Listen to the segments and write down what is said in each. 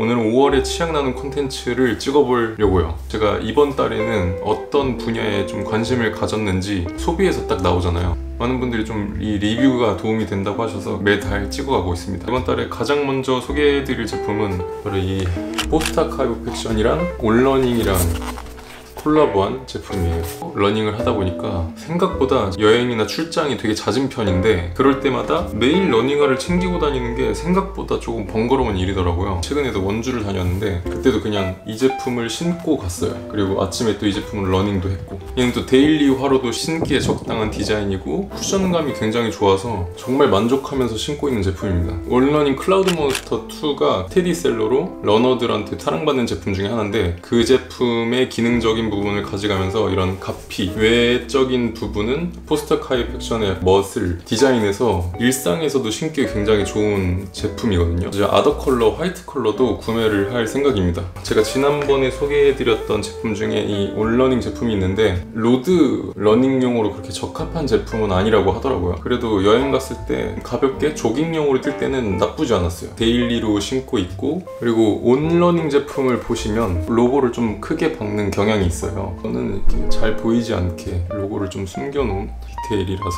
오늘은 5월에 취향 나는 콘텐츠를 찍어보려고요. 제가 이번 달에는 어떤 분야에 좀 관심을 가졌는지 소비에서 딱 나오잖아요. 많은 분들이 좀 이 리뷰가 도움이 된다고 하셔서 매달 찍어가고 있습니다. 이번 달에 가장 먼저 소개해드릴 제품은 바로 이 포스트 아카이브 팩션이랑 온러닝이랑 콜라보한 제품이에요. 러닝을 하다 보니까 생각보다 여행이나 출장이 되게 잦은 편인데 그럴 때마다 매일 러닝화를 챙기고 다니는 게 생각보다 조금 번거로운 일이더라고요. 최근에도 원주를 다녔는데 그때도 그냥 이 제품을 신고 갔어요. 그리고 아침에 또 이 제품을 러닝도 했고 얘는 또 daily화로도 신기에 적당한 디자인이고 쿠션감이 굉장히 좋아서 정말 만족하면서 신고 있는 제품입니다. 온러닝 클라우드 몬스터 2가 스테디셀러로 러너들한테 사랑받는 제품 중에 하나인데 그 제품의 기능적인 부분 을 가져가면서 이런 갑피, 외적인 부분은 포스트 아카이브 팩션의 멋을 디자인해서 일상에서도 신기 굉장히 좋은 제품이거든요. 이제 other 컬러, 화이트 컬러도 구매를 할 생각입니다. 제가 지난번에 소개해드렸던 제품 중에 이 온러닝 제품이 있는데 로드 러닝용으로 그렇게 적합한 제품은 아니라고 하더라고요. 그래도 여행 갔을 때 가볍게 조깅용으로 뛸 때는 나쁘지 않았어요. daily로 신고 있고 그리고 온러닝 제품을 보시면 로고를 좀 크게 박는 경향이 있어요. 있어요. 저는 이렇게 잘 보이지 않게 로고를 좀 숨겨놓은 디테일이라서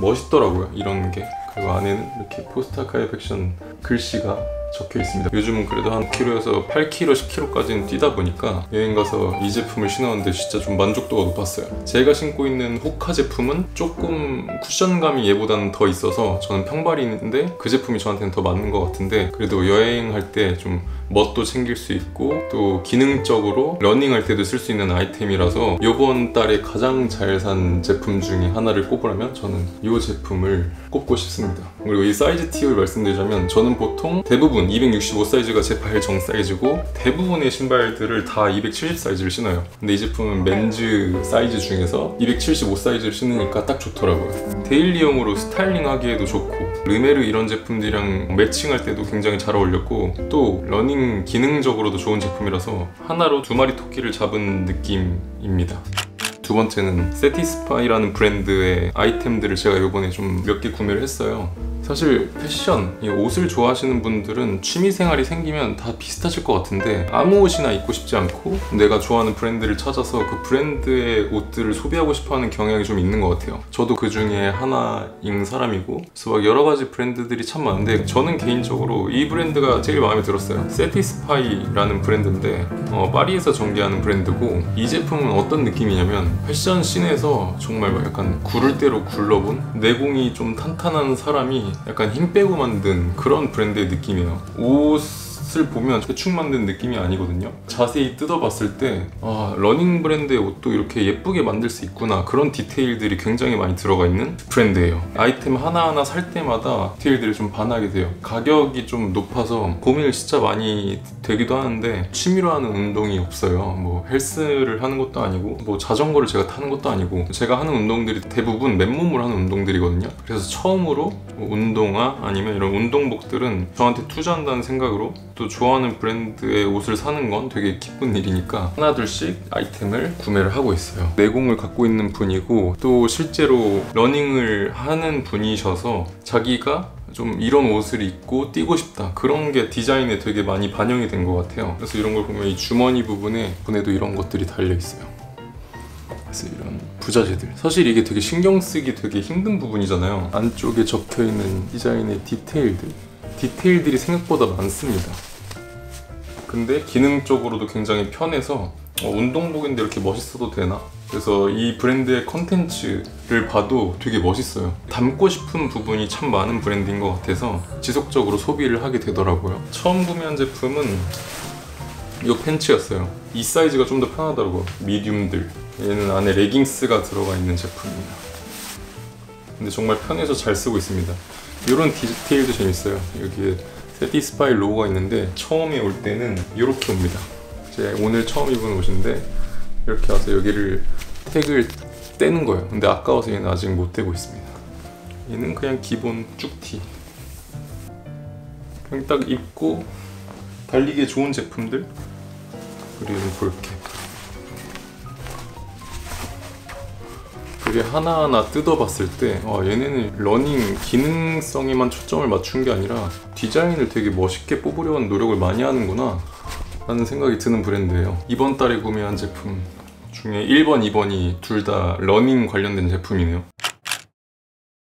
멋있더라고요. 이런 게. 그리고 안에는 이렇게 포스트 아카이브 팩션 글씨가 적혀 있습니다. 요즘은 그래도 한 9km에서 8km, 10km까지는 뛰다 보니까 여행 가서 이 제품을 신었는데 진짜 좀 만족도가 높았어요. 제가 신고 있는 호카 제품은 조금 쿠션감이 얘보다는 더 있어서 저는 평발인데 그 제품이 저한테는 더 맞는 것 같은데 그래도 여행할 때 좀 멋도 챙길 수 있고 또 기능적으로 러닝할 때도 쓸 수 있는 아이템이라서 이번 달에 가장 잘 산 제품 중에 하나를 꼽으라면 저는 이 제품을 꼽고 싶습니다. 그리고 이 사이즈 팁을 말씀드리자면 저는 보통 대부분 265 사이즈가 제 발 정 사이즈고 대부분의 신발들을 다 270 사이즈를 신어요. 근데 이 제품은 men's 사이즈 중에서 275 사이즈를 신으니까 딱 좋더라고요. daily용으로 스타일링 하기에도 좋고 르메르 이런 제품들이랑 매칭할 때도 굉장히 잘 어울렸고 또 러닝 기능적으로도 좋은 제품이라서 하나로 두 마리 토끼를 잡은 느낌입니다. 두 번째는 새티스파이라는 브랜드의 아이템들을 제가 이번에 좀 몇 개 구매를 했어요. 사실 패션, 이 옷을 좋아하시는 분들은 취미 생활이 생기면 다 비슷하실 것 같은데 아무 옷이나 입고 싶지 않고 내가 좋아하는 브랜드를 찾아서 그 브랜드의 옷들을 소비하고 싶어하는 경향이 좀 있는 것 같아요. 저도 그 중에 하나인 사람이고 그래서 막 여러 가지 브랜드들이 참 많은데 저는 개인적으로 이 브랜드가 제일 마음에 들었어요. 새티스파이라는 브랜드인데 어, 파리에서 전개하는 브랜드고 이 제품은 어떤 느낌이냐면 패션 scene에서 정말 막 약간 구를 대로 굴러본 내공이 좀 탄탄한 사람이 약간 힘 빼고 만든 그런 브랜드의 느낌이에요. 옷 을 보면 대충 만든 느낌이 아니거든요. 자세히 뜯어봤을 때 아, 러닝 브랜드의 옷도 이렇게 예쁘게 만들 수 있구나 그런 디테일들이 굉장히 많이 들어가 있는 브랜드예요. 아이템 하나하나 살 때마다 디테일들을 좀 반하게 돼요. 가격이 좀 높아서 고민을 진짜 많이 되기도 하는데 취미로 하는 운동이 없어요. 뭐 헬스를 하는 것도 아니고 뭐 자전거를 제가 타는 것도 아니고 제가 하는 운동들이 대부분 맨몸으로 하는 운동들이거든요. 그래서 처음으로 뭐 운동화 아니면 이런 운동복들은 저한테 투자한다는 생각으로 또 좋아하는 브랜드의 옷을 사는 건 되게 기쁜 일이니까 하나둘씩 아이템을 구매를 하고 있어요. 내공을 갖고 있는 분이고 또 실제로 러닝을 하는 분이셔서 자기가 좀 이런 옷을 입고 뛰고 싶다. 그런 게 디자인에 되게 많이 반영이 된 것 같아요. 그래서 이런 걸 보면 이 주머니 부분에 분에도 이런 것들이 달려 있어요. 그래서 이런 부자재들. 사실 이게 되게 신경 쓰기 되게 힘든 부분이잖아요. 안쪽에 적혀 있는 디자인의 디테일들 디테일들이 생각보다 많습니다 근데 기능적으로도 굉장히 편해서 어, 운동복인데 이렇게 멋있어도 되나? 그래서 이 브랜드의 컨텐츠를 봐도 되게 멋있어요. 담고 싶은 부분이 참 많은 브랜드인 것 같아서 지속적으로 소비를 하게 되더라고요. 처음 구매한 제품은 이 팬츠였어요. 이 사이즈가 좀 더 편하더라고요. 미디움들. 얘는 안에 레깅스가 들어가 있는 제품입니다. 근데 정말 편해서 잘 쓰고 있습니다. 이런 디테일도 재밌어요. 여기에 세티스파이 로고가 있는데 처음에 올 때는 이렇게 옵니다. 제가 오늘 처음 입은 옷인데 이렇게 와서 여기를 택을 떼는 거예요. 근데 아까워서 얘는 아직 못 떼고 있습니다. 얘는 그냥 기본 쭉티. 그냥 딱 입고 달리기에 좋은 제품들 그리고 ball cap 되게 하나하나 뜯어봤을 때 와, 얘네는 러닝 기능성에만 초점을 맞춘 게 아니라 디자인을 되게 멋있게 뽑으려는 노력을 많이 하는구나 라는 생각이 드는 브랜드예요. 이번 달에 구매한 제품 중에 1번, 2번이 둘 다 러닝 관련된 제품이네요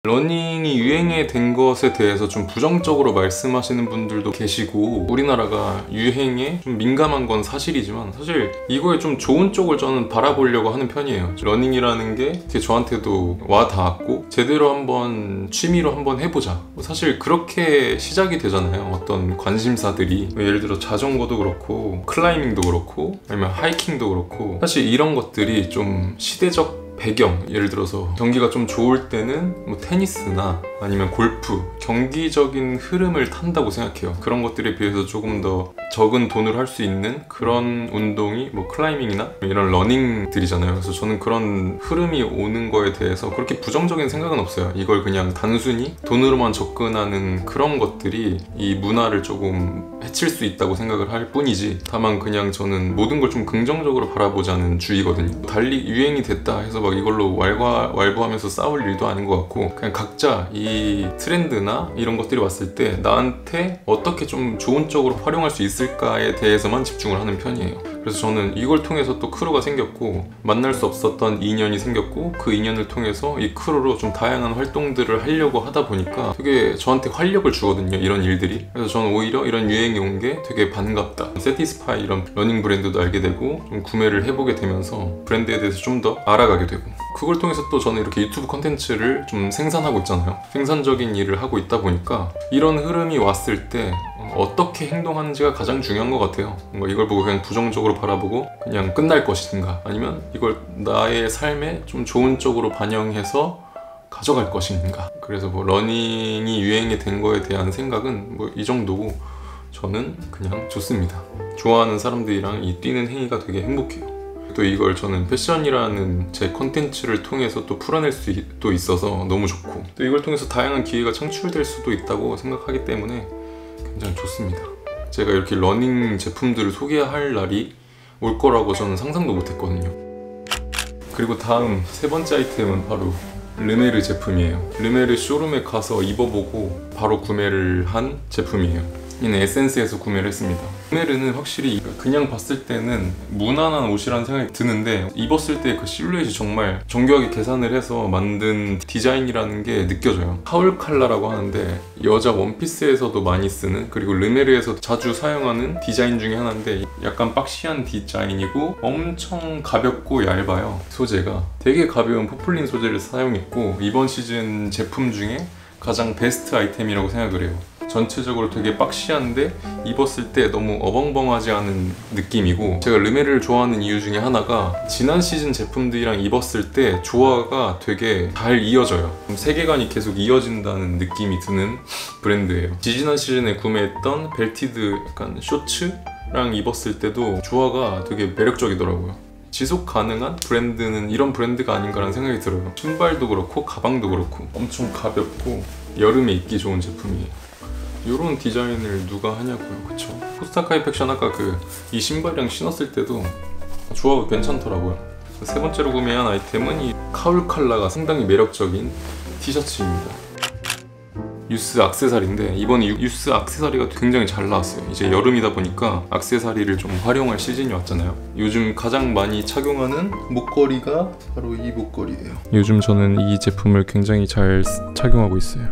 러닝이 유행이 된 것에 대해서 좀 부정적으로 말씀하시는 분들도 계시고 우리나라가 유행에 좀 민감한 건 사실이지만 사실 이거에 좀 좋은 쪽을 저는 바라보려고 하는 편이에요. 러닝이라는 게 되게 저한테도 와 닿았고 제대로 한번 취미로 한번 해보자. 사실 그렇게 시작이 되잖아요. 어떤 관심사들이. 예를 들어 자전거도 그렇고 클라이밍도 그렇고 아니면 하이킹도 그렇고. 사실 이런 것들이 좀 시대적 배경 예를 들어서 경기가 좀 좋을 때는 뭐 테니스나 아니면 골프 경기적인 흐름을 탄다고 생각해요. 그런 것들에 비해서 조금 더 적은 돈으로 할 수 있는 그런 운동이 뭐 클라이밍이나 이런 러닝들이잖아요. 그래서 저는 그런 흐름이 오는 거에 대해서 그렇게 부정적인 생각은 없어요. 이걸 그냥 단순히 돈으로만 접근하는 그런 것들이 이 문화를 조금 해칠 수 있다고 생각을 할 뿐이지 다만 그냥 저는 모든 걸 좀 긍정적으로 바라보자는 주의거든요. 달리 유행이 됐다 해서 막 이걸로 왈가왈부하면서 싸울 일도 아닌 것 같고 그냥 각자 이 트렌드나 이런 것들이 왔을 때 나한테 어떻게 좀 좋은 쪽으로 활용할 수 있을까에 대해서만 집중을 하는 편이에요 그래서 저는 이걸 통해서 또 crew가 생겼고 만날 수 없었던 인연이 생겼고 그 인연을 통해서 이 crew로 좀 다양한 활동들을 하려고 하다 보니까 되게 저한테 활력을 주거든요 이런 일들이. 그래서 저는 오히려 이런 유행이 온 게 되게 반갑다. Satisfy 이런 러닝 브랜드도 알게 되고 좀 구매를 해보게 되면서 브랜드에 대해서 좀 더 알아가게 되고 그걸 통해서 또 저는 이렇게 유튜브 컨텐츠를 좀 생산하고 있잖아요. 생산적인 일을 하고 있다 보니까 이런 흐름이 왔을 때 어떻게 행동하는지가 가장 중요한 것 같아요. 뭔가 이걸 보고 그냥 부정적으로 바라보고 그냥 끝날 것인가 아니면 이걸 나의 삶에 좀 좋은 쪽으로 반영해서 가져갈 것인가. 그래서 뭐 러닝이 유행이 된 거에 대한 생각은 뭐 이 정도고 저는 그냥 좋습니다. 좋아하는 사람들이랑 이 뛰는 행위가 되게 행복해요 또 이걸 저는 패션이라는 제 컨텐츠를 통해서 또 풀어낼 수도 있어서 너무 좋고 또 이걸 통해서 다양한 기회가 창출될 수도 있다고 생각하기 때문에 굉장히 좋습니다. 제가 이렇게 러닝 제품들을 소개할 날이 올 거라고 저는 상상도 못했거든요. 그리고 다음 세 번째 아이템은 바로 르메르 제품이에요. 르메르 쇼룸에 가서 입어보고 바로 구매를 한 제품이에요 이는 SSENSE에서 구매를 했습니다. 르메르는 확실히 그냥 봤을 때는 무난한 옷이라는 생각이 드는데 입었을 때 그 실루엣이 정말 정교하게 계산을 해서 만든 디자인이라는 게 느껴져요. cowl 칼라라고 하는데 여자 원피스에서도 많이 쓰는 그리고 르메르에서 자주 사용하는 디자인 중에 하나인데 약간 boxy한 디자인이고 엄청 가볍고 얇아요 소재가. 되게 가벼운 포플린 소재를 사용했고 이번 시즌 제품 중에 가장 베스트 아이템이라고 생각을 해요 전체적으로 되게 boxy한데 입었을 때 너무 어벙벙하지 않은 느낌이고 제가 르메르를 좋아하는 이유 중에 하나가 지난 시즌 제품들이랑 입었을 때 조화가 되게 잘 이어져요. 세계관이 계속 이어진다는 느낌이 드는 브랜드예요. 지지난 시즌에 구매했던 belted 약간 쇼츠랑 입었을 때도 조화가 되게 매력적이더라고요. 지속 가능한 브랜드는 이런 브랜드가 아닌가라는 생각이 들어요. 신발도 그렇고 가방도 그렇고 엄청 가볍고 여름에 입기 좋은 제품이에요 이런 디자인을 누가 하냐고요. 그쵸? Post Archive Faction 아까 그 이 신발이랑 신었을 때도 조화가 괜찮더라고요. 세 번째로 구매한 아이템은 이 cowl 칼라가 상당히 매력적인 티셔츠입니다. 유스 악세사리인데 이번 유스 악세사리가 굉장히 잘 나왔어요. 이제 여름이다 보니까 악세사리를 좀 활용할 시즌이 왔잖아요. 요즘 가장 많이 착용하는 목걸이가 바로 이 목걸이에요. 요즘 저는 이 제품을 굉장히 잘 착용하고 있어요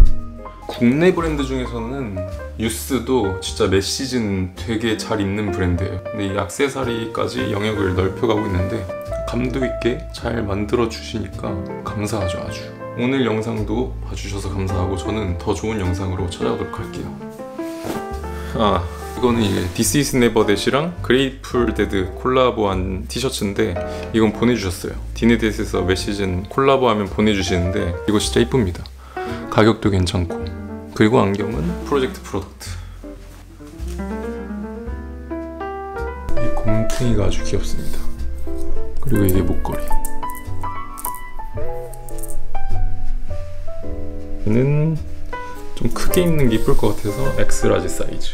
국내 브랜드 중에서는 유스도 진짜 매 시즌 되게 잘 입는 브랜드예요. 근데 이 액세서리까지 영역을 넓혀가고 있는데 감도 있게 잘 만들어 주시니까 감사하죠 아주. 오늘 영상도 봐주셔서 감사하고 저는 더 좋은 영상으로 찾아오도록 할게요. 아 이거는 이제 This is Never That이랑 Grateful Dead 콜라보한 티셔츠인데 이건 보내주셨어요. 디네댓에서 매 시즌 콜라보하면 보내주시는데 이거 진짜 이쁩니다. 가격도 괜찮고 그리고 안경은 프로젝트 프로덕트. 이 곰탱이가 아주 귀엽습니다. 그리고 이게 목걸이. 얘는 좀 크게 입는 게 이쁠 것 같아서 X-large 사이즈